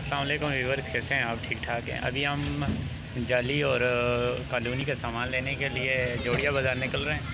अस्सलाम वालेकुम व्यूवर्स कैसे हैं आप? ठीक ठाक हैं। अभी हम जाली और कॉलोनी का सामान लेने के लिए जोड़िया बाज़ार निकल रहे हैं।